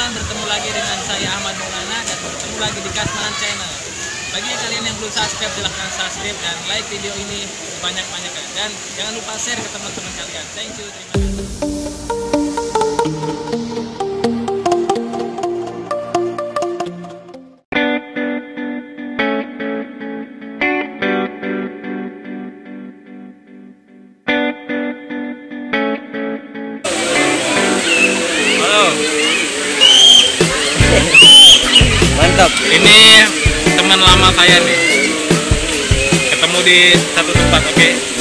teman-teman, bertemu lagi dengan saya Ahmad Maulana dan bertemu lagi di Kasmanan Channel. Bagi kalian yang belum subscribe, silahkan subscribe dan like video ini banyak-banyak dan jangan lupa share ke teman-teman kalian. Thank you, terima kasih. Mantap. ini teman lama saya nih. Ketemu di satu tempat, oke?